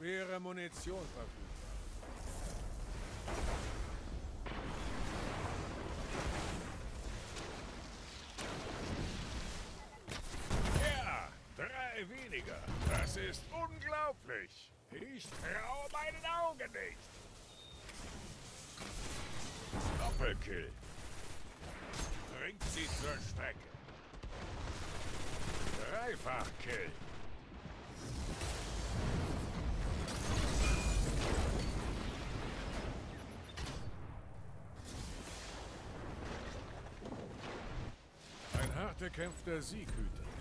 mehr Munition verfügbar. Ja, drei weniger. Das ist unglaublich. Ich traue meinen Augen nicht. Doppelkill. Bringt sie zur Strecke. Dreifachkill. Ein hart erkämpfter Sieg, Hüter.